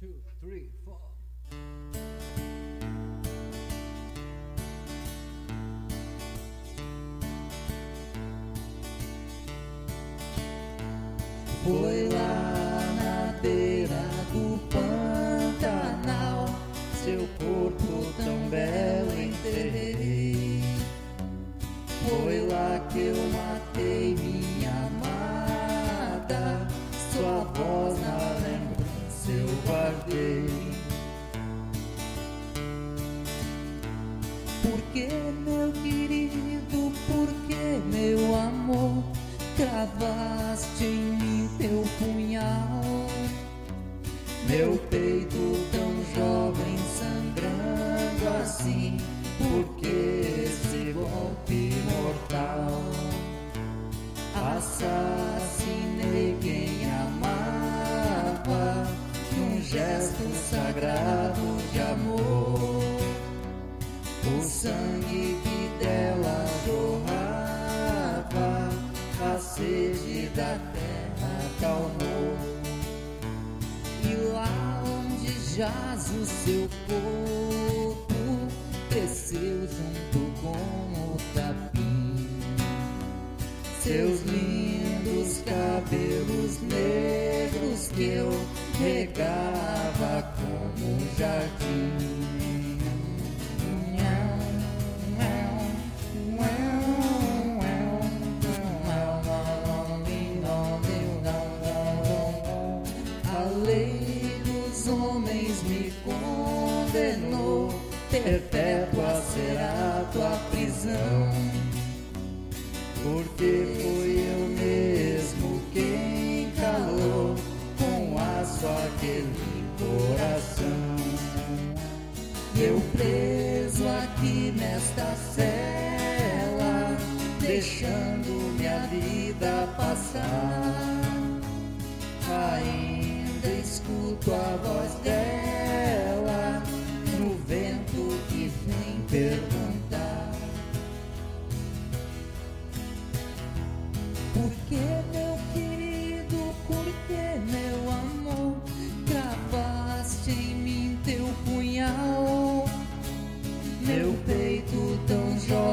two, three, four. Foi lá Por que, meu querido, por que, meu amor, cravaste em mim teu punhal? Meu peito tão jovem sangrando assim, por que esse golpe mortal? Assassinei quem amava, num gesto sagrado O sangue que dela jorrava, a sede da terra calmou. E lá onde jaz o seu corpo, cresceu junto com o capim. Seus A lei dos homens me condenou, perpétua será tua prisão. Porque foi eu mesmo quem calou com aço aquele coração. Eu preso aqui nesta cela, deixando minha vida passar. Escuto a voz dela no vento que vem perguntar. Por que, meu querido, por que, meu amor, cravaste em mim teu punhal? Meu peito tão jovem